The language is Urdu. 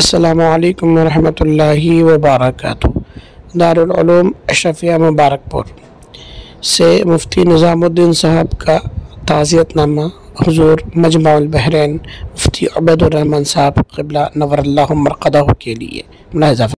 السلام علیکم ورحمۃ اللہ وبرکاتہ۔ دارالعلوم اشرفیہ مبارک پور سے مفتی نظام الدین صاحب کا تعزیت نامہ حضور مجمع البحرین مفتی عبید الرحمن صاحب، قبلہ نور اللہ مرقدہ کے لیے ملاحظہ